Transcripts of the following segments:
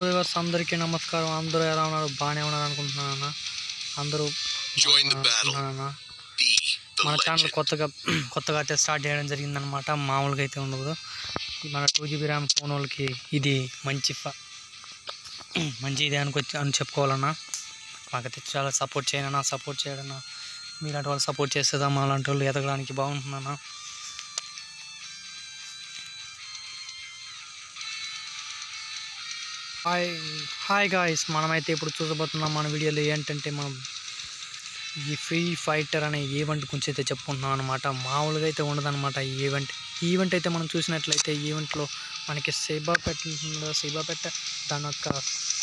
Viewers అందరికీ నమస్కారం. అందరూ ఎలా ఉన్నారు? బాగానే ఉన్నారు అనుకుంటున్నాను అన్న. అందరూ. అన్న. మన ఛానల్. కొత్తగా కొత్తగా అయితే స్టార్ట్ చేయడం జరిగిందనమాట మామూలుగా అయితే ఉండదు. మన టూ జీబీ ర్యామ్ ఫోన్ వాళ్ళకి ఇది మంచి మంచి ఇదే అనుకొచ్చి అని చెప్పుకోవాలన్నా. మాకైతే చాలా సపోర్ట్ చేయనన్నా సపోర్ట్ చేయడన్నా మీలాంటి వాళ్ళు సపోర్ట్ చేస్తుందా మా లాంటి వాళ్ళు ఎదగడానికి బాగుంటుందన్నా. హాయ్ హాయ్ గాయస్ మనమైతే ఇప్పుడు చూసబోతున్నాం మన వీడియోలో ఏంటంటే మనం ఈ ఫ్రీ ఫైటర్ అనే ఈవెంట్ గురించి అయితే చెప్పుకుంటున్నాం అనమాట మామూలుగా అయితే ఉండదన్నమాట ఈ ఈవెంట్ ఈవెంట్ అయితే మనం చూసినట్లయితే ఈవెంట్లో మనకి సేబా పెట్ సేబా పెట్ట దాని యొక్క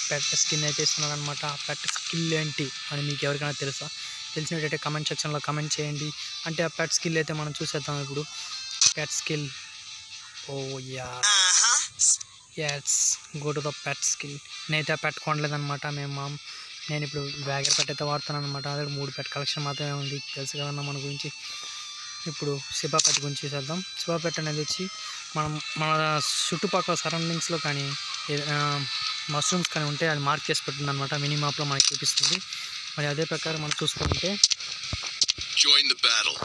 పెట్ స్కిన్ అయితే ఇస్తున్నాడు అనమాట ఆ పెట్ స్కిల్ ఏంటి అని మీకు ఎవరికైనా తెలుసా? తెలిసినట్టయితే కమెంట్ సెక్షన్లో కమెంట్ చేయండి. అంటే ఆ పెట్ స్కిల్ అయితే మనం చూసేద్దాం ఇప్పుడు. పెట్ స్కిల్ ఓ యా yes go to the pet skin నేనైతే ఆ మేము మా నేను ఇప్పుడు వ్యాగర్ పెట్ అయితే వాడుతున్నాను అనమాట అదే మూడు పెట్ కలెక్షన్ మాత్రమే ఉంది. తెలుసు కదన్నా మన గురించి. ఇప్పుడు శిబా పెట్ గురించి చేద్దాం శిబా పెట్ అనేది వచ్చి మనం మన చుట్టుపక్కల సరౌండింగ్స్లో కానీ మష్రూమ్స్ కానీ ఉంటే అది మార్క్ చేసి పెట్టింది అనమాట మినీ మ్యాప్లో మనకి చూపిస్తుంది. మరి అదే ప్రకారం మనం చూసుకుంటే జాయిన్ ద బ్యాటిల్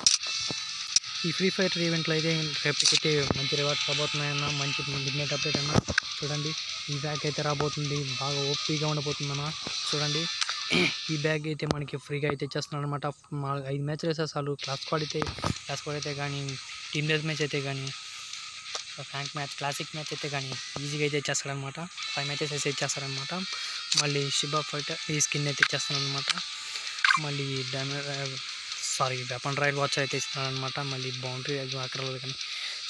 ఈ ఫ్రీ ఫైర్ ఈవెంట్లో అయితే రేపటికైతే మంచి రివార్డ్స్ రాబోతున్నాయన్న మంచి మిడ్నైట్ అప్డేట్ అన్న. చూడండి ఈ బ్యాగ్ అయితే రాబోతుంది. బాగా ఓపీగా ఉండబోతుందన్న. చూడండి ఈ బ్యాగ్ అయితే మనకి ఫ్రీగా అయితే ఇచ్చేస్తున్నాడు అనమాట మా ఐదు మ్యాచ్లు వేస్తే చాలు. క్లాస్ స్క్వాడ్ అయితే క్లాస్ స్క్వాడ్ అయితే కానీ టీమ్ బేస్ మ్యాచ్ అయితే కానీ ఫ్యాంక్ మ్యాచ్ క్లాసిక్ మ్యాచ్ అయితే కానీ ఈజీగా అయితే ఇచ్చేస్తాడనమాట ఫైవ్ మ్యాచెస్ అయితే ఇచ్చేస్తారనమాట మళ్ళీ షిబా ఫైటర్ ఈ స్కిన్ అయితే ఇచ్చేస్తాడనమాట మళ్ళీ డ్యామేజ్ సారీ వెపన్ రైడ్ వాచ్ అయితే ఇస్తున్నారనమాట మళ్ళీ బౌండరీ అక్కర్లేదు కానీ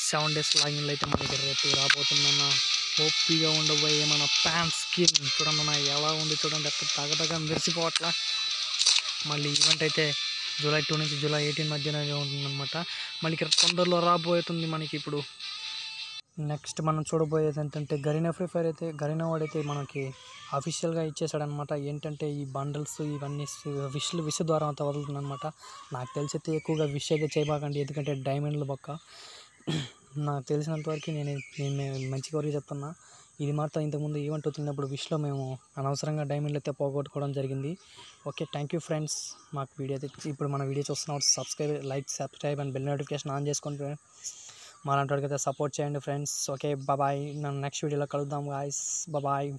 సెవెన్ డేస్ లాగిన్లో అయితే మనకి రేపు రాబోతుందన్న ఓపీగా ఉండబోయే మన ప్యాన్ స్కిన్. చూడండి ఎలా ఉంది చూడండి అక్కడ తగదగా మెరిసిపోవట్లా. మళ్ళీ ఈవెంట్ అయితే జూలై టూ నుంచి జూలై ఎయిటీన్ మధ్యన ఉంటుందన్నమాట. మళ్ళీ ఇక్కడ తొందరలో రాబోతుంది మనకి ఇప్పుడు నెక్స్ట్ మనం చూడబోయేది ఏంటంటే గరీనా ఫ్రీ ఫైర్ అయితే గరీనా వాడైతే మనకి అఫీషియల్గా ఇచ్చేసాడనమాట ఏంటంటే ఈ బండల్స్ ఇవన్నీ విష్లు విష్ ద్వారా అంతా వదులుతుందన్నమాట. నాకు తెలిసి అయితే ఎక్కువగా విష్ అయితే చేయబాకండి ఎందుకంటే డైమండ్లు బొక్క. నాకు తెలిసినంతవరకు నేను నేను మంచిగా వరకు చెప్తున్నా. ఇది మాత్రం ఇంతకుముందు ఈవెంట్ అవుతున్నప్పుడు విష్లో మేము అనవసరంగా డైమండ్లు అయితే పోగొట్టుకోవడం జరిగింది. ఓకే థ్యాంక్ యూ ఫ్రెండ్స్ మాకు వీడియో అయితే ఇప్పుడు మన వీడియో చూస్తున్నాం subscribe like subscribe and bell notification on చేసుకోండి మాలాంటి వాడికి అయితే సపోర్ట్ చేయండి ఫ్రెండ్స్ ఓకే బాబాయ్ నన్ను నెక్స్ట్ వీడియోలో కలుద్దాం గాయస్ బాబాయ్